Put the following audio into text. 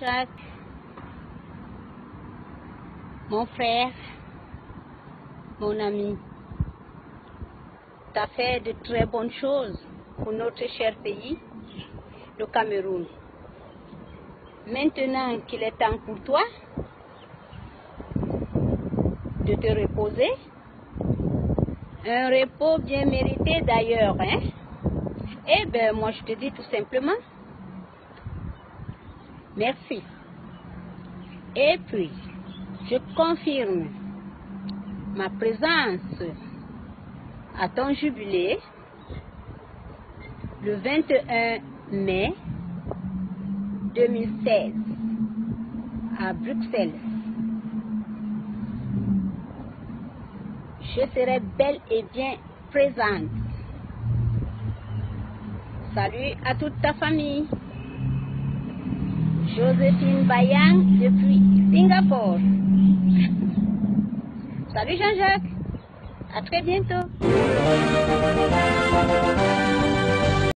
Jean-Jacques, mon frère, mon ami, tu as fait de très bonnes choses pour notre cher pays, le Cameroun. Maintenant qu'il est temps pour toi de te reposer, un repos bien mérité d'ailleurs, hein? Eh bien, moi je te dis tout simplement, merci. Et puis, je confirme ma présence à ton jubilé le 21 mai 2016 à Bruxelles. Je serai bel et bien présente. Salut à toute ta famille. Joséphine Bayang depuis Singapour. Salut Jean-Jacques. À très bientôt.